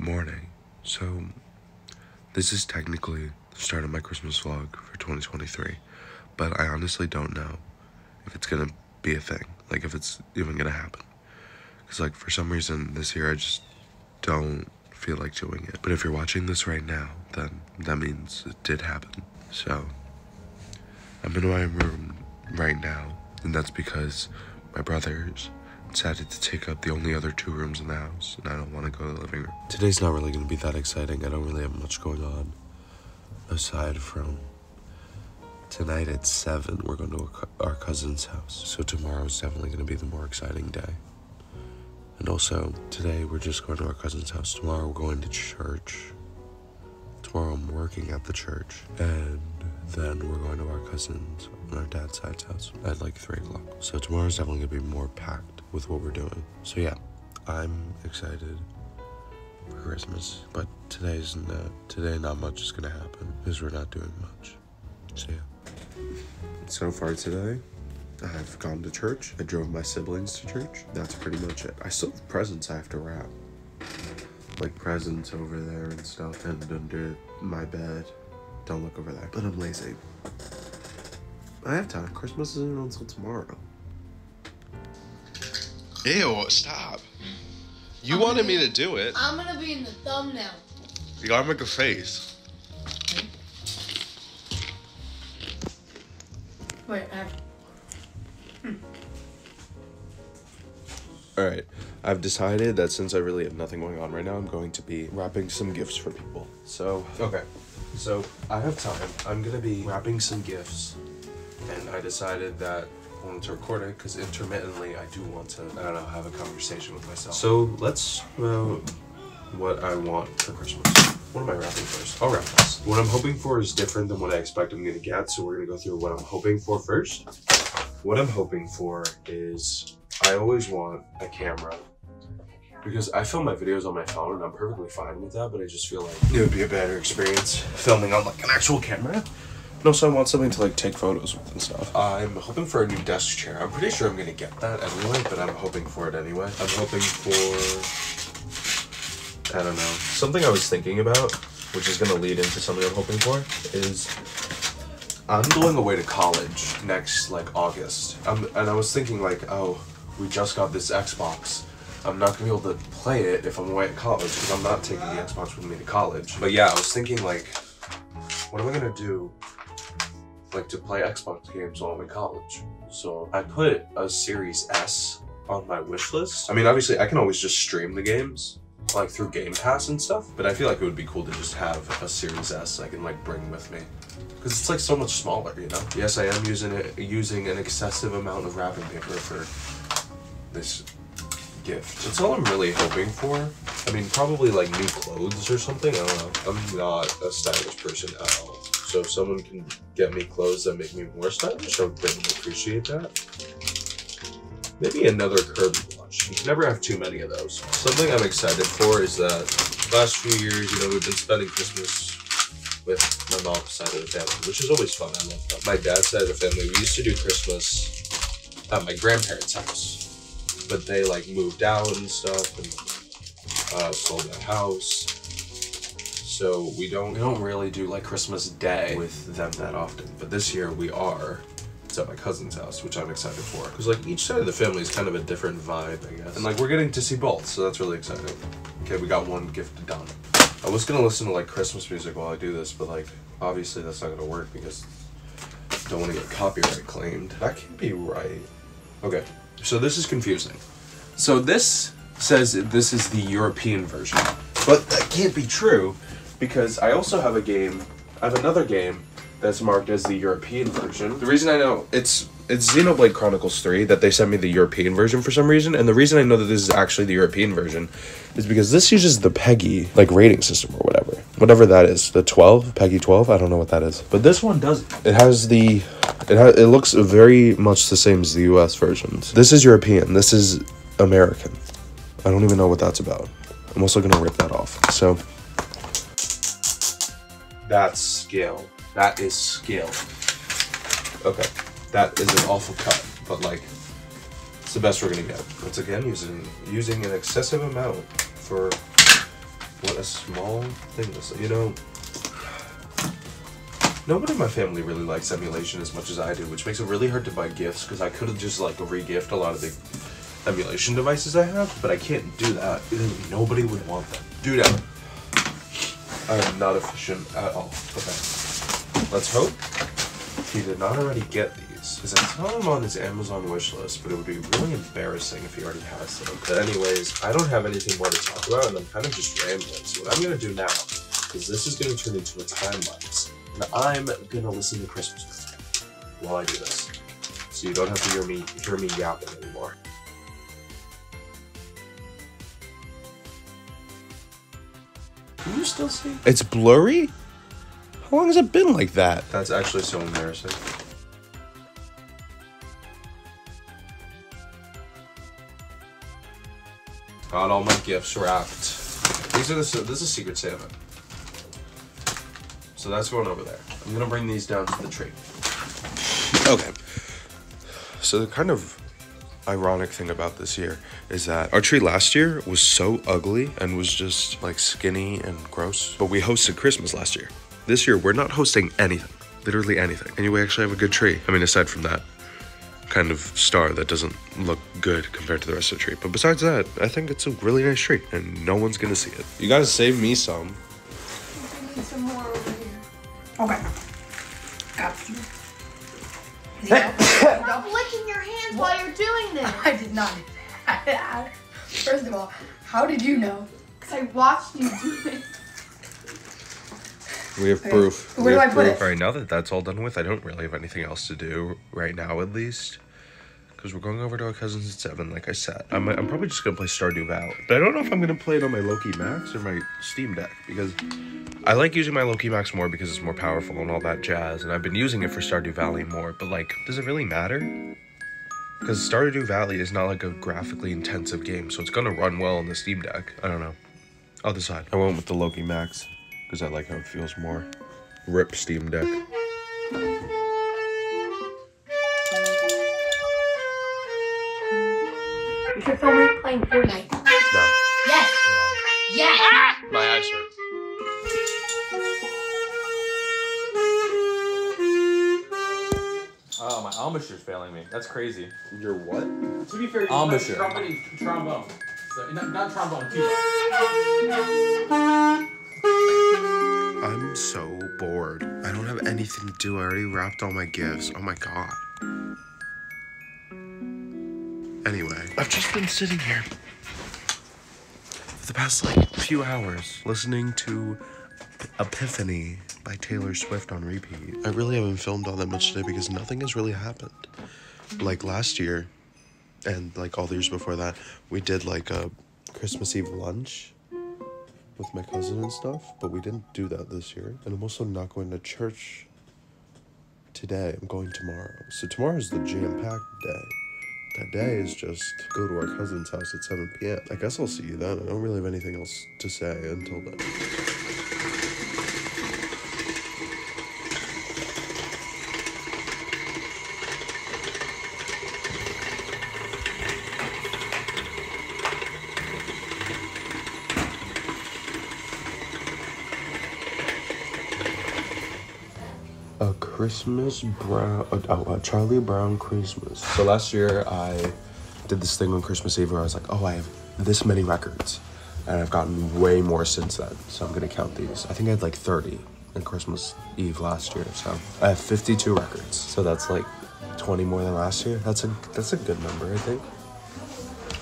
Morning. So, this is technically the start of my Christmas vlog for 2023, but I honestly don't know if it's gonna be a thing, like if it's even gonna happen. Because, like, for some reason this year I just don't feel like doing it. But if you're watching this right now, then that means it did happen. So, I'm in my room right now, and that's because my brothers decided to take up the only other two rooms in the house, and I don't want to go to the living room. Today's not really going to be that exciting. I don't really have much going on aside from tonight at 7, we're going to our cousin's house. So tomorrow's definitely going to be the more exciting day. And also, today we're just going to our cousin's house. Tomorrow we're going to church. Tomorrow I'm working at the church. And then we're going to our cousin's on our dad's side's house at like 3 o'clock. So tomorrow's definitely going to be more packed with what we're doing. So yeah, I'm excited for Christmas. But today's not, today not much is to happen because we're not doing much. So yeah. So far today, I've gone to church. I drove my siblings to church. That's pretty much it. I still have presents I have to wrap. Like presents over there and stuff and under my bed. Don't look over there. But I'm lazy. I have time. Christmas isn't until tomorrow. Ew, stop. You wanted me to do it. I'm gonna be in the thumbnail. You gotta make a face. Wait, I have. Hmm. All right. I've decided that since I really have nothing going on right now, I'm going to be wrapping some gifts for people. So, okay. So, I have time. I'm going to be wrapping some gifts. And I decided that I wanted to record it because intermittently I do want to, I don't know, have a conversation with myself. So, let's talk what I want for Christmas. What am I wrapping first? I'll wrap this. What I'm hoping for is different than what I expect I'm going to get. So, we're going to go through what I'm hoping for first. What I'm hoping for is I always want a camera because I film my videos on my phone and I'm perfectly fine with that, but I just feel like it would be a better experience filming on like an actual camera. And also I want something to like take photos with and stuff. I'm hoping for a new desk chair. I'm pretty sure I'm gonna get that anyway, but I'm hoping for it anyway. I'm hoping for I don't know. Something I was thinking about, which is gonna lead into something I'm hoping for, is I'm going away to college next like August. Um, and I was thinking like, oh, we just got this Xbox. I'm not gonna be able to play it if I'm away at college because I'm not taking the Xbox with me to college. But yeah, I was thinking like, what am I gonna do, like to play Xbox games while I'm in college? So I put a Series S on my wish list. I mean, obviously, I can always just stream the games like through Game Pass and stuff. But I feel like it would be cool to just have a Series S I can like bring with me. Because it's like so much smaller, you know? Yes, I am using it using an excessive amount of wrapping paper for this gift. That's all I'm really hoping for. I mean, probably like new clothes or something. I don't know. I'm not a stylish person at all. So if someone can get me clothes that make me more stylish, I would greatly appreciate that. Maybe another Kirby plush. You can never have too many of those. Something I'm excited for is that last few years, you know, we've been spending Christmas with my mom's side of the family, which is always fun. I love that. My dad's side of the family, we used to do Christmas at my grandparents' house, but they like moved out and stuff and uh, sold their house. So we don't we don't really do like Christmas Day with them that often. But this year we are. It's at my cousin's house, which I'm excited for. Because like each side of the family is kind of a different vibe, I guess. And like we're getting to see both, so that's really exciting. Okay, we got one gift done. I was gonna listen to like Christmas music while I do this, but like obviously that's not gonna work because I don't want to get copyright claimed. That can't be right. Okay, so this is confusing. So this says this is the European version, but that can't be true because I also have a game. I have another game that's marked as the European version. The reason I know it's it's Xenoblade Chronicles 3 that they sent me the European version for some reason, and the reason I know that this is actually the European version is because this uses the PEGI like rating system or whatever. Whatever that is. The 12, PEGI 12, I don't know what that is. But this one does it has the it has it looks very much the same as the US versions. This is European. This is American. I don't even know what that's about. I'm also going to rip that off. So that's skill. That is skill. Okay, that is an awful cut, but like, it's the best we're gonna get. Once again, using using an excessive amount for what a small thing this you know nobody in my family really likes emulation as much as I do, which makes it really hard to buy gifts because I could have just like re-gift a lot of the emulation devices I have, but I can't do that nobody would want them. Dude, I'm, I'm not efficient at all. Okay. Let's hope he did not already get these. Because I saw him on his Amazon wish list, but it would be really embarrassing if he already has them. But anyways, I don't have anything more to talk about, and I'm kind of just rambling. So what I'm gonna do now is this is gonna turn into a time lapse, and I'm gonna listen to Christmas while I do this, so you don't have to hear me hear me yapping anymore. Can you still see? It's blurry? How long has it been like that? That's actually so embarrassing. Got all my gifts wrapped. These are the this is Secret Santa. So that's going over there. I'm gonna bring these down to the tree. Okay. So they're kind of ironic thing about this year is that our tree last year was so ugly and was just like skinny and gross. But we hosted Christmas last year. This year we're not hosting anything. Literally anything. And we actually have a good tree. I mean aside from that kind of star that doesn't look good compared to the rest of the tree. But besides that, I think it's a really nice tree and no one's gonna see it. You gotta save me some. Some more over here. Okay. Got you. Stop licking your hands while you're doing this. I did not do that. First of all, how did you know? Because I watched you do it. We have Okay. proof. Where we do have I put proof. it? All right, now that that's all done with, I don't really have anything else to do right now, at least. Because we're going over to our cousins at 7, like I said. I'm, I'm probably just going to play Stardew Valley. But I don't know if I'm going to play it on my Loki Max or my Steam Deck. Because I like using my Loki Max more because it's more powerful and all that jazz. And I've been using it for Stardew Valley more. But, like, does it really matter? Because Stardew Valley is not like a graphically intensive game. So it's going to run well on the Steam Deck. I don't know. I'll decide. I went with the Loki Max. Because I like how it feels more. Rip Steam Deck. You should film me playing Fortnite. Me. That's crazy. You're what? To be fair, Embouchure. trumpet trombone. So, not, not trombone, tuba. I'm so bored. I don't have anything to do. I already wrapped all my gifts. Oh my god. Anyway, I've just been sitting here for the past like few hours listening to Epiphany by Taylor Swift on repeat. I really haven't filmed all that much today because nothing has really happened. Like last year and like all the years before that, we did like a Christmas Eve lunch with my cousin and stuff, but we didn't do that this year. And I'm also not going to church today. I'm going tomorrow. So tomorrow's the jam packed day. That day is just go to our cousin's house at 7 p.m. I guess I'll see you then. I don't really have anything else to say until then. A Christmas Brown, uh, oh, a Charlie Brown Christmas. So last year I did this thing on Christmas Eve where I was like, oh, I have this many records. And I've gotten way more since then. So I'm gonna count these. I think I had like 30 on Christmas Eve last year. So I have 52 records. So that's like 20 more than last year. That's a that's a good number, I think.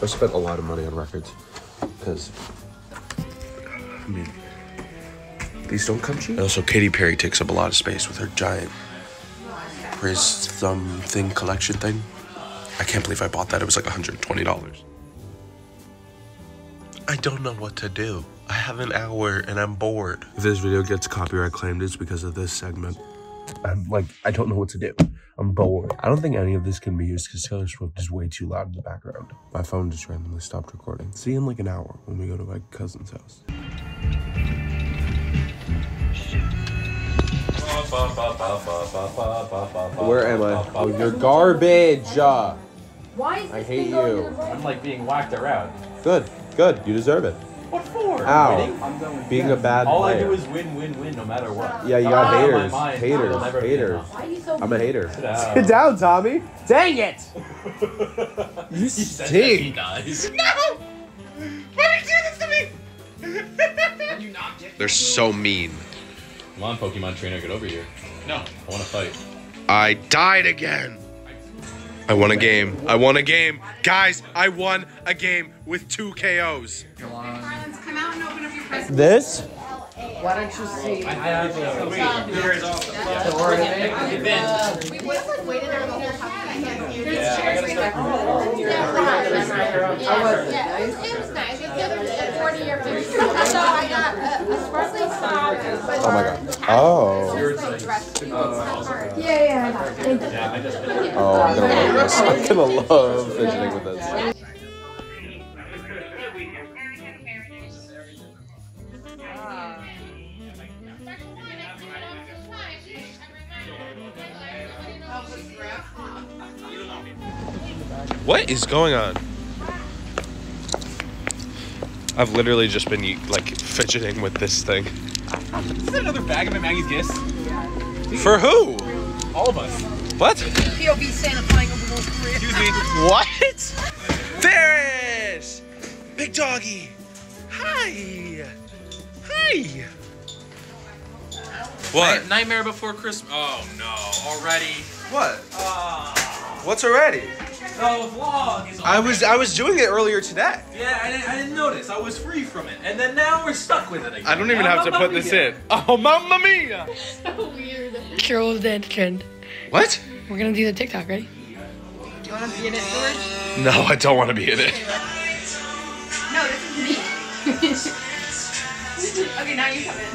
I spent a lot of money on records because I mean these don't come cheap. Also, Katy Perry takes up a lot of space with her giant Prism thing collection thing. I can't believe I bought that. It was like $120. I don't know what to do. I have an hour and I'm bored. If this video gets copyright claimed, it's because of this segment. I'm like, I don't know what to do. I'm bored. I don't think any of this can be used because Taylor Swift is way too loud in the background. My phone just randomly stopped recording. See you in like an hour when we go to my cousin's house. Where am I? Oh, you're garbage. Uh, Why is I this hate you. to the right? I'm like being whacked around. good, good. You deserve it. What for? Ow. Being a bad All I do is win, win, win, no matter what. Yeah, you Ah, got my haters. Haters. I'll Haters. Why are you so I'm a hater. Sit down. Sit down, Tommy. Dang it. You stink. He says that he stink. dies. They're so mean. Come on, Pokemon trainer, get over here. No. I want to fight. I died again. I won a game. I won a game. Guys, I won a game with two KOs. This? Why don't you see? We would have like waited there the whole time. Yeah, it was, it was nice. It's the other 40 year picture. So I got a, a sparkly sock. Oh my god. Oh. Yeah, yeah, Thank you. Oh, I'm gonna love this. I'm gonna love fidgeting with this. What is going on? I've literally just been like fidgeting with this thing. Is that another bag of Maggie's gifts? For who? All of us. What? POV Santa flying over North Korea. Excuse me. What? Ferris! Big doggy! Hi! Hi! What? Nightmare Before Christmas. Oh no, already. What? Ah. What's already? The vlog is. I was I was doing it earlier today. Yeah, I didn't, I didn't notice. I was free from it, and then now we're stuck with it again. I don't even have to put this in. Oh, mamma mia! So weird. Carol's dance trend. What? We're gonna do the TikTok, ready? Do you want to be in it, George? No, I don't want to be in it. No, this is me. okay, now you come in.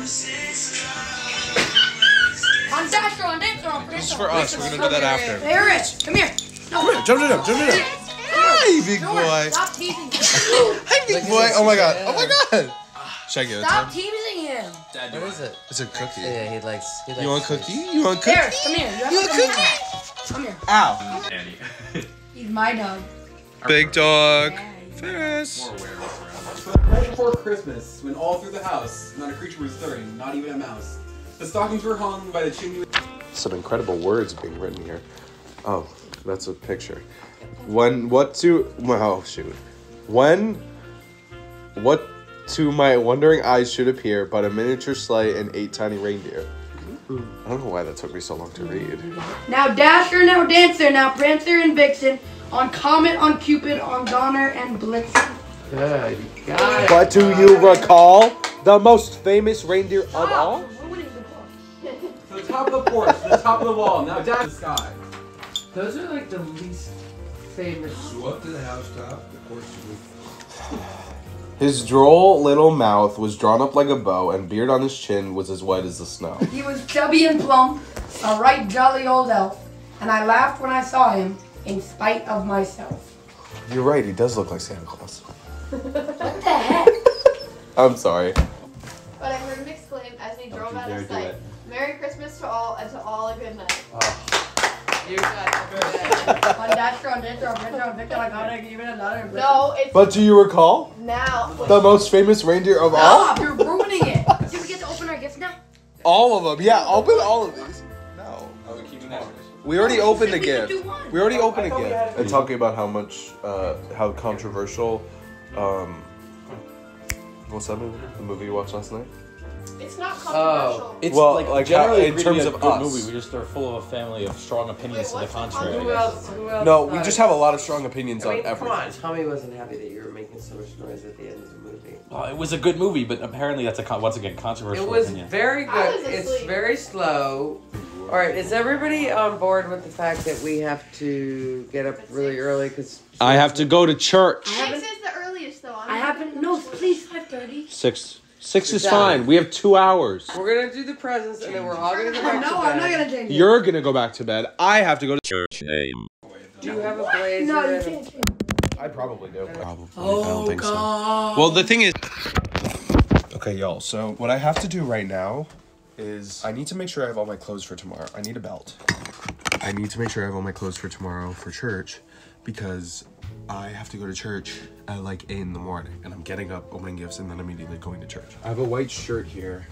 On Dasher, on Dancer, on This is for us. We're gonna do that after. Hey, Rich, come here. Jump it up, jump it up. Hi, big boy. Stop teasing him. Hi, big boy. Oh my god. Oh my god. Should I give it to Stop teasing him. Dad, What is it? It's a cookie. Yeah, he likes. He likes You want fish. cookie? You want cookie? Harris, come here. You, have You to want come here. cookie? Come here. Ow. Annie. He's my dog. Big dog. Ferris. Right before Christmas, when all through the house, not a creature was stirring, not even a mouse. The stockings were hung by the chimney. Some incredible words being written here. Oh, that's a picture. When what to oh shoot. When what to my wondering eyes should appear but a miniature sleigh and eight tiny reindeer. I don't know why that took me so long to read. Now Dasher, now Dancer, now Prancer and Vixen. On Comet, on Cupid, on Donner and Blitzen. Good. Got it. But do you recall the most famous reindeer of all? To the top of the porch, the top of the wall. Now down to the sky. Those are like the least famous. His droll little mouth was drawn up like a bow, and beard on his chin was as white as the snow. He was chubby and plump, a right jolly old elf, and I laughed when I saw him, in spite of myself. You're right, he does look like Santa Claus. What the heck? I'm sorry. But I heard him exclaim as he drove out of sight. Merry Christmas to all and to all a good night. You got on Dasher, on Dancer, on Prancer, on Vixen, on Comet, even on Donner and No, it's But do you recall now. the most famous reindeer of all? Stop! You're ruining it. Do we get to open our gifts now? All of them. Yeah, open all of these. No. Oh, we're keeping that. We already opened a gift. We already opened a gift. And talking about how much, uh, how controversial, um, what's that movie? The movie you watched last night? It's not oh. controversial. It's Well, like, like, generally how- in agreed to be terms of good us. movie. We just are full of a family of strong opinions to Wait, the the contrary. Who else? Who else? No, we just have a lot of strong opinions I mean, on everything. come on. Tommy wasn't happy that you were making so much noise at the end of the movie. Well, it was a good movie, but apparently that's a con- once again controversial It was opinion. very good. was It's very slow. All right, is everybody on board with the fact that we have to get up really early? Because I have to go to church. Six is the earliest though. I'm I haven't. No, please, five thirty. Six. Six is fine. We have two hours. we're gonna do the presents, and then we're all gonna go back No, to I'm not gonna change it. You're gonna go back to bed. I have to go to church. Do you have a blazer? No, you can't change. I probably do. Probably. Oh, I don't think so. God. Well, the thing is, Okay, y'all. So what I have to do right now is I need to make sure I have all my clothes for tomorrow. I need a belt. I need to make sure I have all my clothes for tomorrow for church. Because I have to go to church at like 8 in the morning and I'm getting up, opening gifts, and then immediately going to church. I have a white shirt here.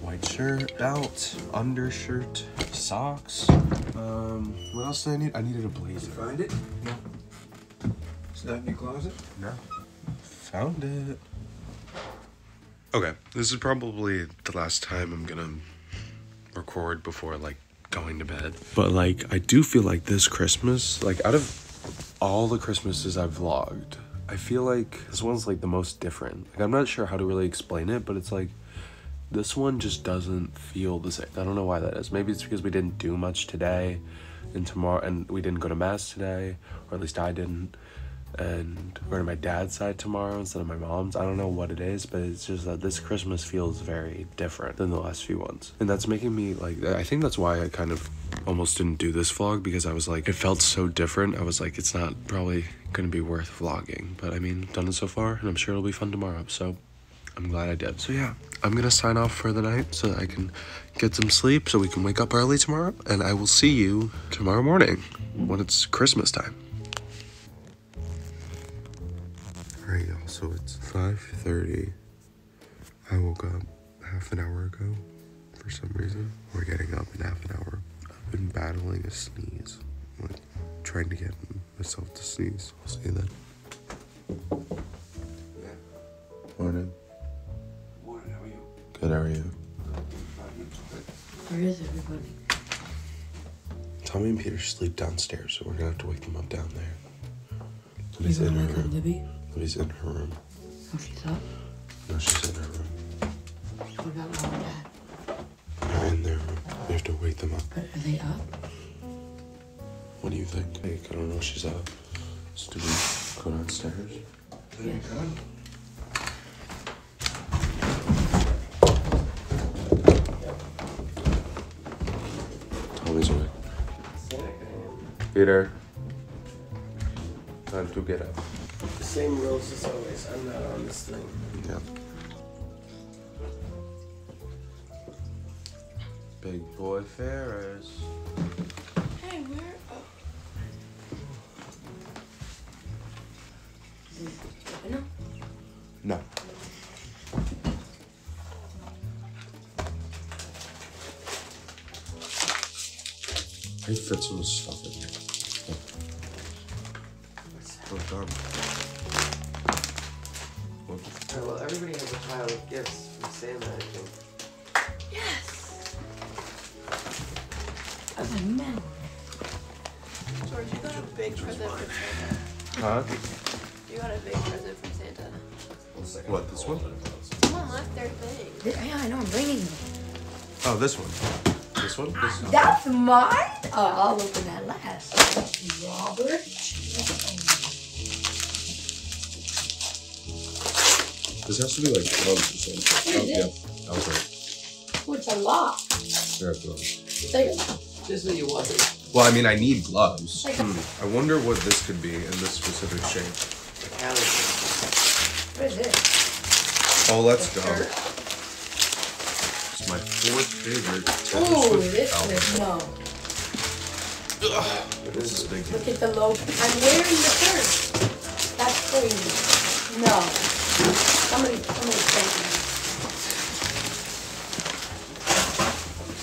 White shirt, belt, undershirt, socks. Um, what else did I need? I needed a blazer. Find it? No. It's not in your closet? No. Found it. Okay, this is probably the last time I'm gonna record before like going to bed. But like, I do feel like this Christmas, like out of all the Christmases I've vlogged, I feel like this one's like the most different. Like, I'm not sure how to really explain it, but it's like this one just doesn't feel the same. I don't know why that is. Maybe it's because we didn't do much today and tomorrow and we didn't go to mass today, or at least I didn't. And we're to my dad's side tomorrow instead of my mom's. I don't know what it is, but it's just that this Christmas feels very different than the last few ones. And that's making me like I think that's why I kind of almost didn't do this vlog because I was like it felt so different. I was like it's not probably gonna be worth vlogging. But I mean, done it so far and I'm sure it'll be fun tomorrow. So I'm glad I did. So yeah, I'm gonna sign off for the night so that I can get some sleep so we can wake up early tomorrow. And I will see you tomorrow morning when it's Christmas time. Alright y'all, so it's 5.30. I woke up half an hour ago for some reason. We're getting up in half an hour. I've been battling a sneeze. Like trying to get myself to sneeze. I'll see you then. Morning. Morning, how are you? Good, how are you? Where is everybody? Tommy and Peter sleep downstairs, so we're gonna have to wake them up down there. You Libby's in gonna her room. Libby? Libby's in her room. Oh, she's up. No, she's in her room. What about mom and dad? They're in their room. We have to wake them up. Are, are they up? What do you think? Like, I don't know. She's up. So do we go downstairs? Yes. Tommy's awake. Peter. Time to get up. Same rules as always. I'm not on this thing. Yeah. Big boy Ferris. Hey, where? Oh. No. Oh, this one. This one? This one. That's mine. Oh, I'll open that last. Robert. This has to be like gloves or something. Oh, Is yeah. Oh, great. Oh, it's a lot. There are gloves. There. Just what you wanted. Well, I mean, I need gloves. Like- Hmm. I wonder what this could be in this specific shape. What is this? Oh, let's go. Shirt? It's my fourth favorite. Taylor Ooh, this album. is no. This is a big Look deal. at the logo. I'm wearing the shirt. That's crazy. No. Somebody, somebody sent me.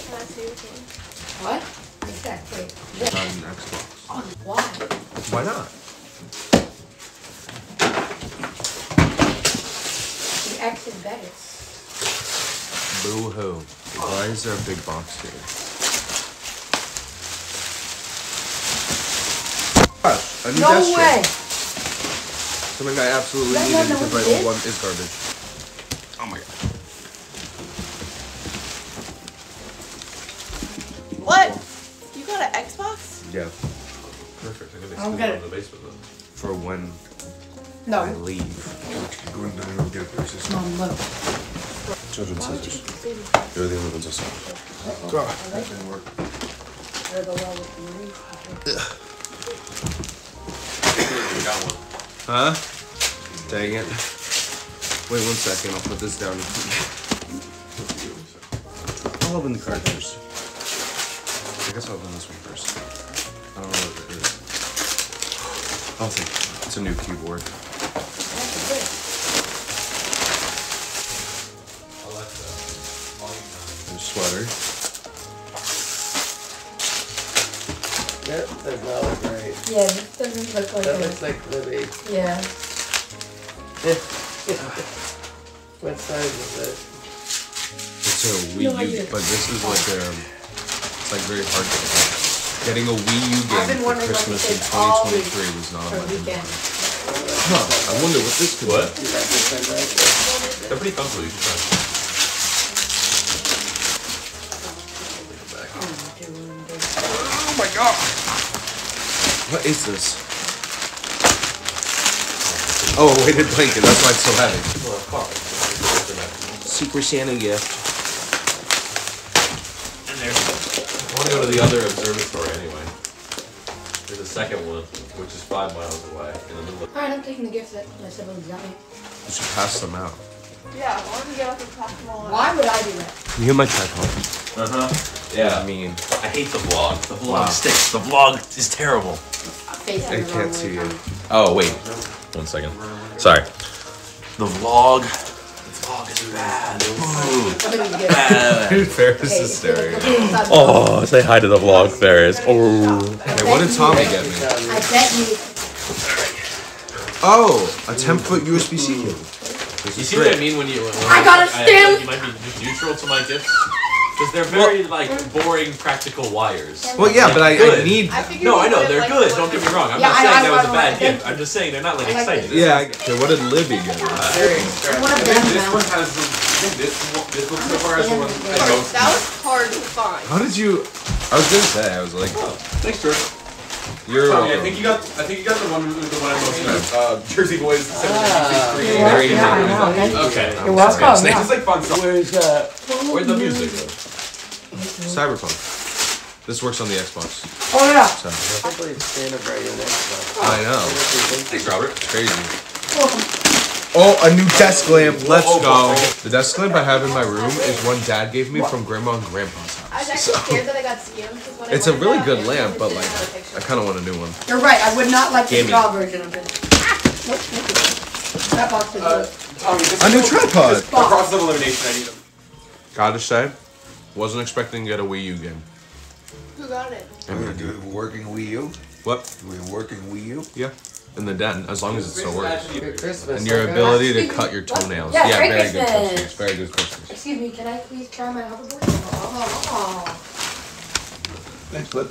Can I see your thing? What? Exactly. Not an Xbox. Why? Why not? The X is better. Boo hoo. Why is there a big box here? Gosh, a new No desk tray. way. Something I absolutely That needed wasn't because my old one is garbage. Oh my god. What? You got an Xbox? Yeah. Perfect. I'm gonna I'm stick gonna- it in the basement then. For when I No. leave. Go in there and get a purchase. Mom, look. Children's scissors. They're the only ones I saw. God, that didn't work. They're the well with the ring. Huh? Dang it. Wait one second, I'll put this down. I'll open the card first. I guess I'll open this one first. I don't know what it is. Oh, thank you. It's a new keyboard. Sweater. That does not look right. Yeah, this doesn't look like That a- looks like Libby. Yeah. what size is it? It's a Wii No U, idea. but this is like um, it's like very hard to get. Getting a Wii U I've game for Christmas in 2023 was not on For my the weekend. Huh, I wonder what this could What? be. You like this one, right? They're pretty comfortable. You should try. God! What is this? Oh, a weighted blanket. That's why it's so heavy. Secret Santa gift. And there's. I want to go to the other observatory anyway. There's a second one, which is five miles away in the middle of. Alright, I'm taking the gifts that my siblings got me. You should pass them out. Yeah, why don't we get up and pass them all out? Why would I do that? You hear my tripod? Uh huh. Yeah. I mean, I hate the vlog. The vlog Wow. stinks. The vlog is terrible. I can't see you. Oh wait, one second. Sorry. The vlog. The vlog is bad. Ooh. Bad. Dude, Ferris is staring. Oh, say hi to the vlog, Ferris. Oh. Hey, what did Tommy get me? I bet you. Oh, a 10 foot USB C cable. You is see what I mean when you? When I got a stem. You might be neutral to my gifts because they're very like boring practical wires. Well, yeah, but I, I need. I No, I know they're like, good. Don't get me wrong. I'm Yeah, not I- saying I- that was I- a bad gift. I'm just saying they're not like I like exciting. Yeah, I- okay, what did Libby get me? Very One of them This one has the. This one, this one so far is the one I most. That was hard to find. How did you? I was gonna say, I was like, Thanks, George. you're. Tommy, I think you got. I think you got the one. The one I most. Uh, Jersey Boys. 763. You're Very Yeah, I know, okay. Okay. You're welcome. Snakes Yeah. is like fun stuff. Where's that? Where'd the music go? Cyberpunk. This works on the Xbox. Oh yeah. So I can't believe Santa brought you an Xbox. I know. Thanks, Robert. It's crazy. Oh, a new desk lamp. Let's go. The desk lamp I have in my room is one Dad gave me from Grandma and Grandpa's house. I was house. actually So scared that I got scammed. 'cause when it's a really good it lamp, but like, have a picture. I kind of want a new one. You're right. I would not like the Gimme. straw version of this. Nope, thank you. That box is Uh. Tommy, A new tripod. this- The process of elimination. I need them. Gotta say, wasn't expecting to get a Wii U game. Who got it? We're doing working Wii U. What? We're working Wii U. Yeah. In the den, as long as it still works. Good Christmas. And your ability to cut your toenails. Yeah, Yeah, Merry very good Christmas. Christmas. Very good Christmas. Excuse me, can I please try my hoverboard? Oh, Thanks, bud.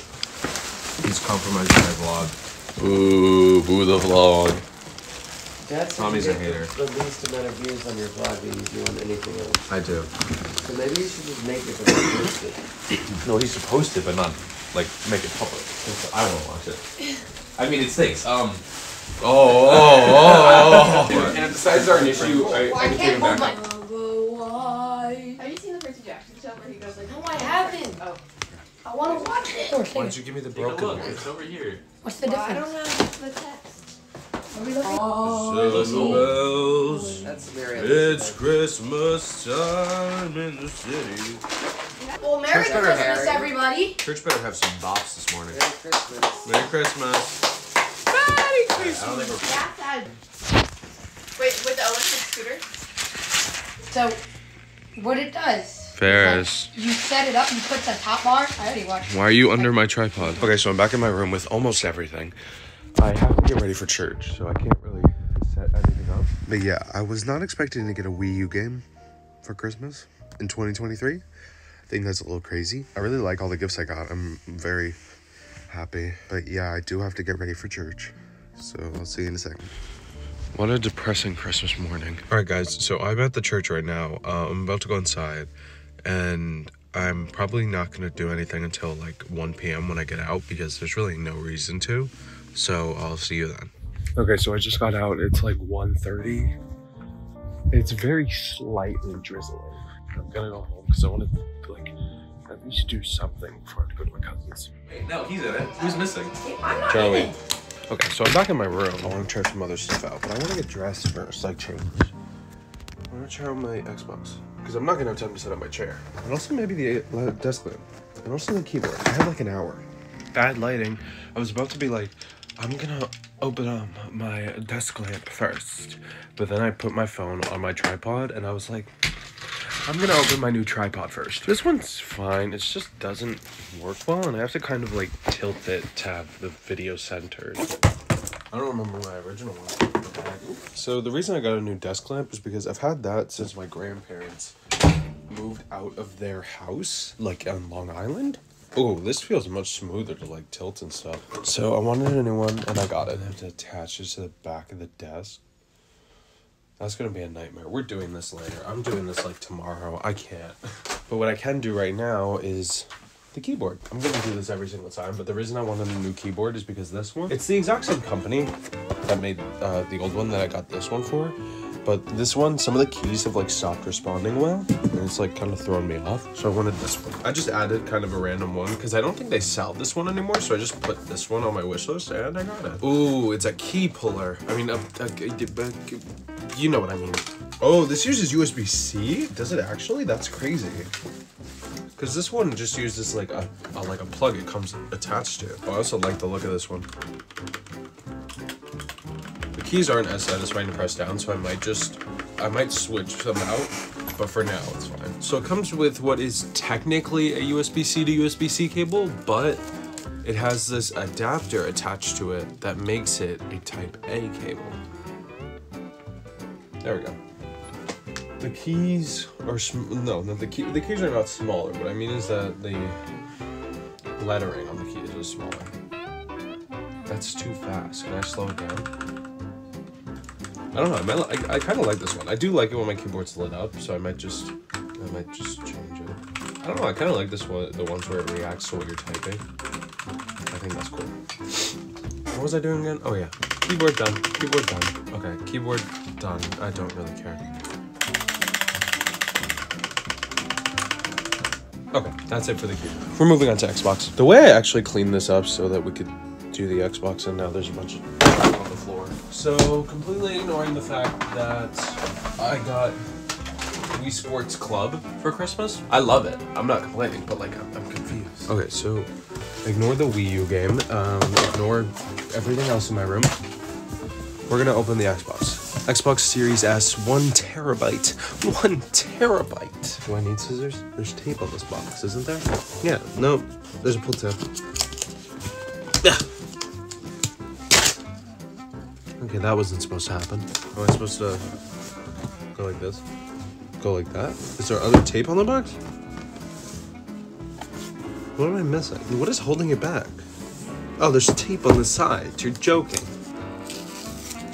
He's compromising my vlog. Ooh, boo the vlog. Dad said Tommy's a hater. The least amount of views on your vlog than you do on anything else. I do. So maybe you should just make it but not post it. No, he's supposed to, but not like make it public. I won't watch it. I mean, it stinks. Um. Oh, oh, oh. And besides our issue, I, Well, I I can take can't hold back. my. why? Have you seen the Percy Jackson show where he goes like, No, I haven't. Oh. I want to watch it. Why did you give me the broken look. one? It's over here. What's the Well, I don't difference? have the text. Are we looking? Silver bells. That's very It's Christmas time in the city. Well, Merry Church better Christmas, Harry. everybody. Church better have some bops this morning. Merry Christmas. Merry Christmas. I don't think we're. Yeah, Wait, with the electric scooter? So, what it does? Ferris. You set it up. You put the top bar. I already watched. Why are you under my tripod? Okay, so I'm back in my room with almost everything. I have to get ready for church, so I can't really set anything up. But yeah, I was not expecting to get a Wii U game for Christmas in 2023. I think that's a little crazy. I really like all the gifts I got. I'm very happy. But yeah, I do have to get ready for church. So I'll see you in a second. What a depressing Christmas morning. All right, guys. So I'm at the church right now. Uh, I'm about to go inside, and I'm probably not gonna do anything until like 1 p.m. when I get out because there's really no reason to. So I'll see you then. Okay, so I just got out. It's like 1:30. It's very slightly drizzling. I'm gonna go home because I want to like at least do something before I to go to my cousin's. Wait, no, he's in it. Who's missing? Charlie. Okay, so I'm back in my room. I want to try some other stuff out, but I want to get dressed first, like change. I want to try out my Xbox because I'm not gonna have time to set up my chair, and also maybe the uh, desk lamp, and also the keyboard. I have like an hour. Bad lighting. I was about to be like, I'm gonna open um, my desk lamp first, but then I put my phone on my tripod and I was like, I'm gonna open my new tripod first. This one's fine, it just doesn't work well and I have to kind of like tilt it to have the video centered. I don't remember my original one. So the reason I got a new desk lamp is because I've had that since my grandparents moved out of their house, like on Long Island. Oh, this feels much smoother to like tilt and stuff. So I wanted a new one and I got it. I have to attach it to the back of the desk. That's gonna be a nightmare. We're doing this later. I'm doing this like tomorrow. I can't. But what I can do right now is the keyboard. I'm gonna do this every single time, but the reason I wanted a new keyboard is because this one, it's the exact same company that made uh, the old one that I got this one for. But this one, some of the keys have like stopped responding well, and it's like kind of thrown me off. So I wanted this one. I just added kind of a random one because I don't think they sell this one anymore. So I just put this one on my wish list and I got it. Ooh, it's a key puller. I mean, a, a, a- you know what I mean. Oh, this uses USB-C? Does it actually? That's crazy. Cause this one just uses like a, a like a plug it comes attached to. Oh, I also like the look of this one. Keys aren't as satisfying to press down, so I might just I might switch them out, but for now it's fine. So it comes with what is technically a USB-C to USB-C cable, but it has this adapter attached to it that makes it a type A cable. There we go. The keys are no, the key the keys are not smaller. What I mean is that the lettering on the keys is smaller. That's too fast. Can I slow it down? I don't know. I, might, I, I kind of like this one. I do like it when my keyboard's lit up, so I might just I might just change it. I don't know. I kind of like this one, the ones where it reacts to what you're typing. I think that's cool. What was I doing again? Oh yeah, keyboard done. Keyboard done. Okay, keyboard done. I don't really care. Okay, that's it for the keyboard. We're moving on to Xbox. The way I actually cleaned this up so that we could do the Xbox, and now there's a bunch of. So completely ignoring the fact that I got Wii Sports Club for Christmas. I love it. I'm not complaining, but like I'm, I'm confused. Okay, so ignore the Wii U game. Um, ignore everything else in my room. We're gonna open the Xbox. Xbox Series S, one terabyte. One terabyte. Do I need scissors? There's tape on this box, isn't there? Yeah, no, there's a pull tab. Yeah. Okay, that wasn't supposed to happen. Am I supposed to go like this? Go like that? Is there other tape on the box? What am I missing? What is holding it back? Oh, there's tape on the side. You're joking.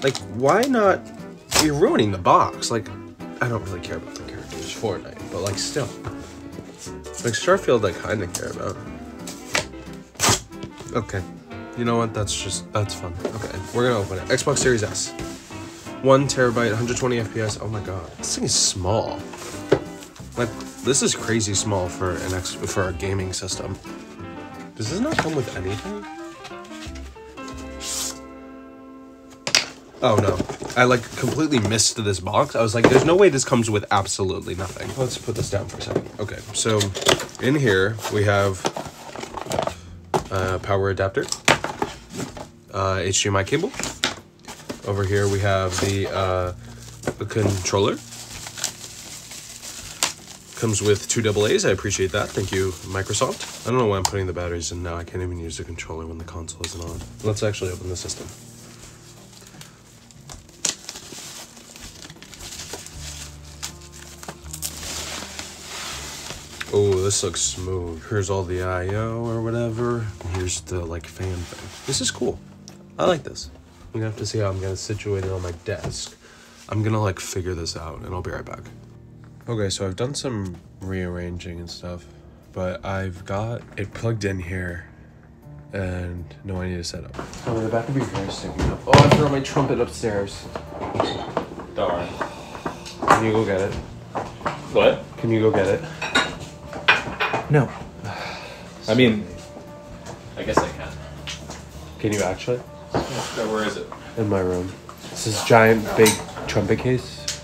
Like, why not? You're ruining the box. Like, I don't really care about the characters Fortnite, but like, still. Like Starfield, I kind of care about. Okay. You know what? That's just that's fun. Okay, we're gonna open it. Xbox Series S. One terabyte, 120 FPS. Oh my god, this thing is small. Like this is crazy small for an X for a gaming system. Does this not come with anything? Oh no, I like completely missed this box. I was like, there's no way this comes with absolutely nothing. Let's put this down for a second. Okay, so in here we have a power adapter, uh, HDMI cable. Over here we have the uh, a controller. Comes with two double A's. I appreciate that. Thank you, Microsoft. I don't know why I'm putting the batteries in now. I can't even use the controller when the console isn't on. Let's actually open the system. Oh, this looks smooth. Here's all the I.O. or whatever. Here's the like fan thing. This is cool. I like this. I'm gonna have to see how I'm gonna situate it on my desk. I'm gonna like figure this out and I'll be right back. Okay, so I've done some rearranging and stuff, but I've got it plugged in here and no, I need to set up. Oh, the back of your hair is sticking up. Oh, I threw my trumpet upstairs. Darn. Can you go get it? What? Can you go get it? No. I mean, I guess I can. Can you actually? So where is it? In my room. This is giant, big trumpet case.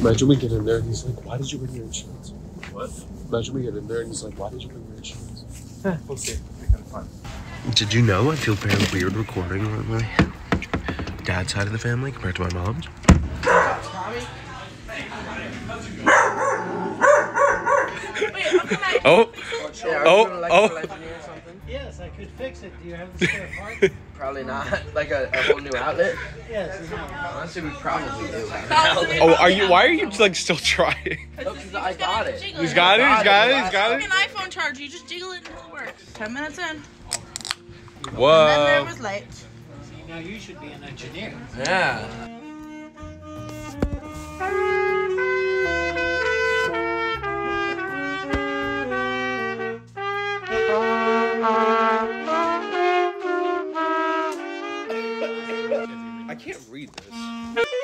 Imagine we get in there and he's like, why did you bring your instruments? What? Imagine we get in there and he's like, why did you bring your instruments? Eh, we'll see. It'll be kind of fun. Did you know I feel very weird recording on my dad's side of the family compared to my mom's? Oh, Yeah, Oh, are you oh, an oh. electrical engineer or something? Yes, I could fix it. Do you have the spare part? Probably not. Like a, a whole new outlet? yes. Honestly, we probably do. oh, are you? Why are you like still trying? No, 'cause I got it. He's got it. He's got it. He's got it. an iPhone charger, you just jiggle it until it works. Ten minutes in. And then there Whoa. was late. Now you should be an engineer. Yeah.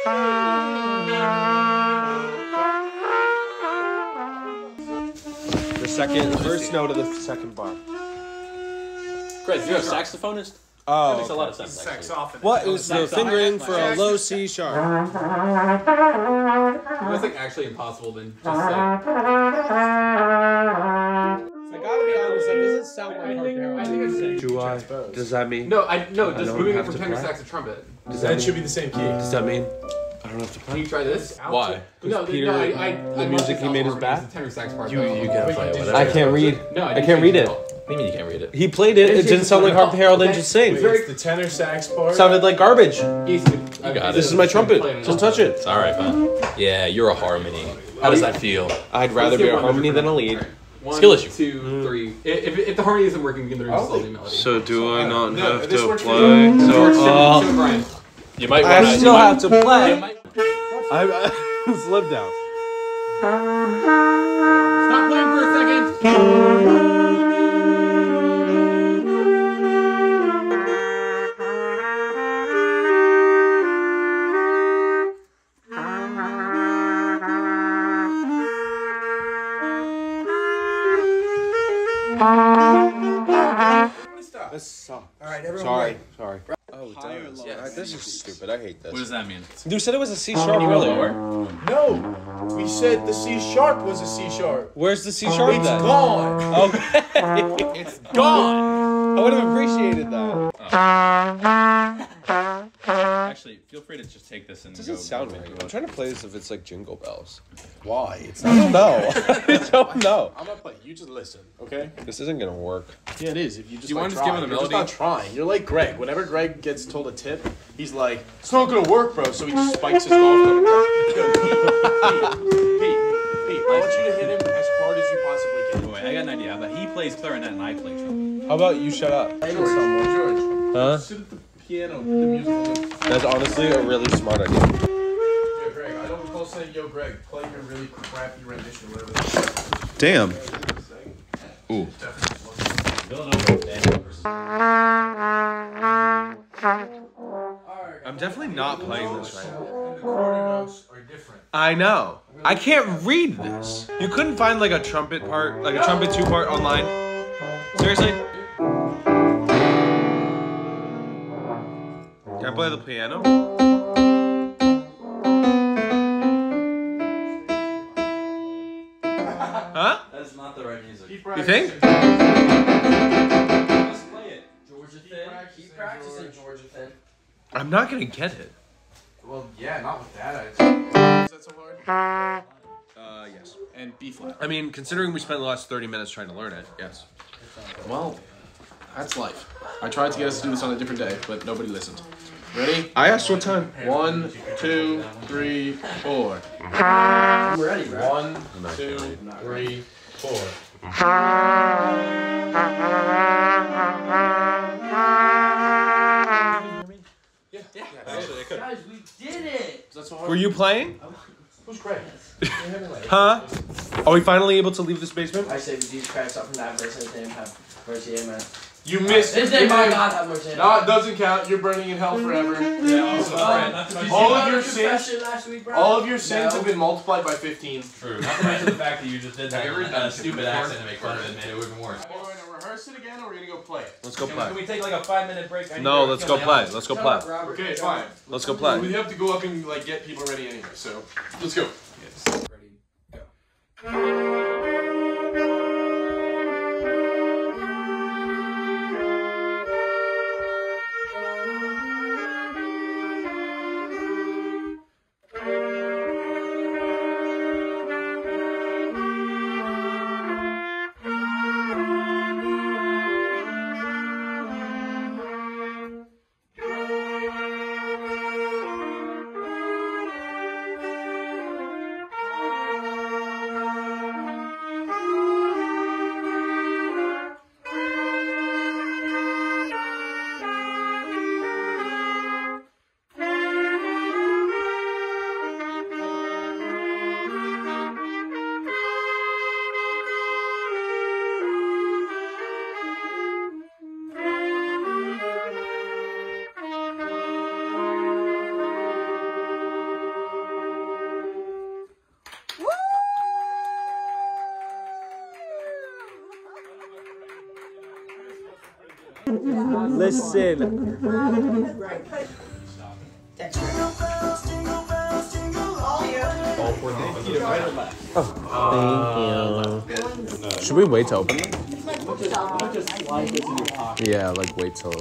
The second, the first note of the second bar. Chris, you're a saxophonist? Oh, that Oh. makes a lot of sense. Actually. What is the fingering for a low C sharp? That's like actually impossible then. Just say. I gotta be honest, that doesn't sound like I think it's Do I? Does that mean? No, I no, I just moving it from tenor sax to trumpet. Does That that should be the same key. Does that mean? I don't have to play. Can you try this? Why? No, Peter, no, I, I, the I music he made is the bad? tenor sax part. You though. you can play it. Whatever. I can't read. No, I can't read it. What do you mean you can't read it? He played it. It didn't sound like Harp Harold and Ninja sing. It's the tenor sax part. Sounded like garbage. Easy. You uh, got This is my trumpet. Don't touch it. It's all right, man. Yeah, you're a harmony. How does that feel? I'd rather be a harmony than a lead. One, Skill issue. two, three. I- If, if the harmony isn't working, we can learn slowly melody. So do I not No, have this to works for play? you. So George, uh, Tim, Tim Bryan. You might I want to. still have to play. I, I slip down. Stop playing for a second. Sucks. All right, everyone. Sorry, sorry. Oh, it does. Yeah. This is stupid. I hate this. What does that mean? You said it was a C sharp earlier. No, we said the C sharp was a C sharp. Where's the C sharp It's then? gone. Okay. It's gone. I would have appreciated that. Actually, feel free to just take this and It doesn't go. sound right. I'm trying to play as if it's like jingle bells. Why? It's I don't know. I don't know. I'm gonna play. You just listen, okay? This isn't gonna work. Yeah, it is. If you just you like, wanna just try. give him the You're just not trying. You're like Greg. Whenever Greg gets told a tip, he's like, "It's not gonna work, bro." So he just spikes his golf club. and goes, "Yo, Pete, Pete, Pete, Pete, I want you to hit him as hard as you possibly can. Wait, I got an idea. How about he plays clarinet and I play trumpet? How about you shut up? George, George, Huh? Sit at the piano, the musical. That's honestly a really smart idea. Yo, Greg, I don't recall saying, "Yo, Greg, play your really crappy rendition, whatever." that is." Damn. Ooh. I'm definitely not playing this right now. And the quarter notes are different. I know. I can't read this. You couldn't find like a trumpet part, like a trumpet two part online. Seriously? Play the piano? Huh? That's not the right music. Keep You think? Just play it. Georgia Thin. Keep practicing, Georgia Thin. I'm not gonna get it. Well, yeah, not with that attitude. Is that so hard? Uh, yes. And B flat. I mean, considering we spent the last 30 minutes trying to learn it, yes. Well, that's life. I tried to get us to do this on a different day, but nobody listened. Ready? I asked what time. One, two, three, four. I'm ready, bro. One, two, three, four. Guys, we did it. Is that so hard? Were you playing? Who's Greg? Huh? Are we finally able to leave this basement? I say, Jesus Christ, up from that verse, his name, have mercy, amen. You missed His it. name, my God, have mercy, amen. No, it doesn't count. You're burning in hell forever. Yeah, also, Um, not to did All of your sins, last week. All of your sins No. have been multiplied by 15. true. Not to mention the fact that you just did that Have uh, stupid accent to make fun of it, made it even worse. Are we going to rehearse it again or we're we going to go play it? Let's go Can, can play. we take like a five minute break? I No, let's go play. Let's go play. Okay, fine. Let's go play. We have to go up and like get people ready anyway, so let's go. Guys, Listen. Oh, Thank you. Should we wait to open? Yeah, like wait till.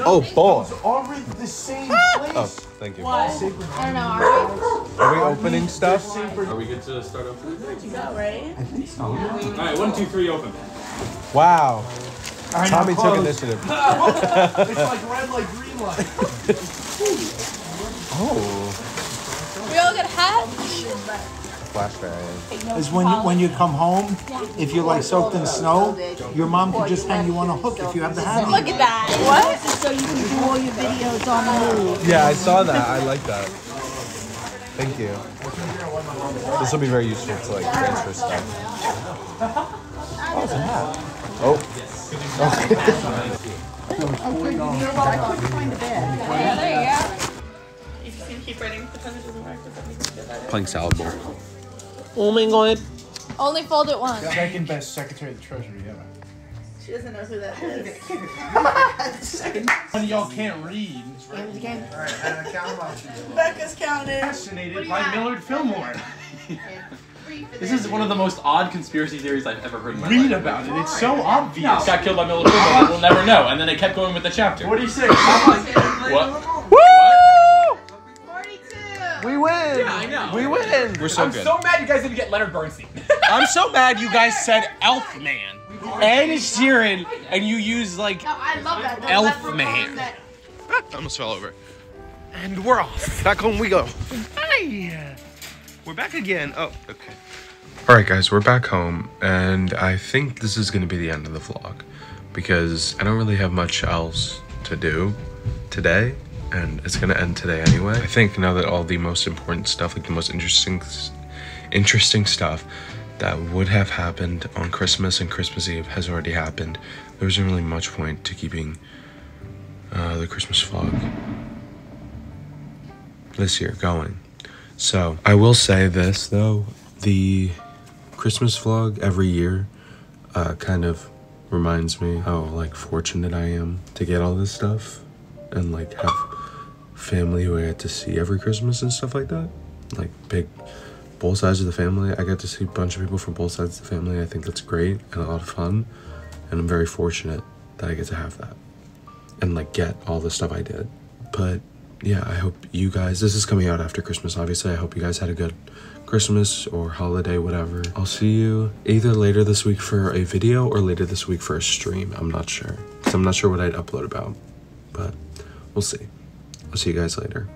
Oh, ball. already the same ah! place. Oh, thank you. I don't know. Are Are we opening stuff? Are we good to start opening? we? You go, right? Alright, one, two, three, open. Wow. Alright, Tommy took close. initiative. it's like red light, green light. Oh, We all get a hat? flashbang. Is when you when you come home, if you're like soaked in snow, your mom can just hang you on a hook if you have the hat. Look at that. What? So you can do all your videos on the move. Yeah, I saw that. I like that. Thank you. This will be very useful to like transfer stuff. Oh, it's a hat. Oh. Yeah, there you go. You just need to keep writing pretend it doesn't work. Playing salad bowl. Oh my god. Only fold it once. Second best Secretary of the Treasury ever. She doesn't know who that is. One of y'all can't read. Uh, Becca's counted. Fascinated by Millard Fillmore. This is one of the most odd conspiracy theories I've ever heard in my Read life. about it. It's so obvious. He got killed by Millard Fillmore, we'll never know. And then they kept going with the chapter. 46. What? We win. Yeah, I know. We win. We're so good. I'm so mad you guys didn't get Leonard Bernstein. I'm so mad you guys said Elfman and Sheeran and you used like No, I love that. The Elf man. that- I almost fell over. And we're off. Back home we go. Hi. We're back again. Oh, okay. All right, guys, we're back home, and I think this is going to be the end of the vlog because I don't really have much else to do today, and it's going to end today anyway. I think now that all the most important stuff, like the most interesting, interesting stuff that would have happened on Christmas and Christmas Eve has already happened, there wasn't really much point to keeping uh, the Christmas vlog this year going. So I will say this though, the Christmas vlog every year uh, kind of reminds me how like fortunate I am to get all this stuff and like have family who I get to see every Christmas and stuff like that. Like big both sides of the family. I get to see a bunch of people from both sides of the family. I think that's great and a lot of fun. And I'm very fortunate that I get to have that and like get all the stuff I did. But yeah, I hope you guys, this is coming out after Christmas, obviously. I hope you guys had a good Christmas or holiday, whatever. I'll see you either later this week for a video or later this week for a stream. I'm not sure. Because I'm not sure what I'd upload about. But we'll see. I'll see you guys later.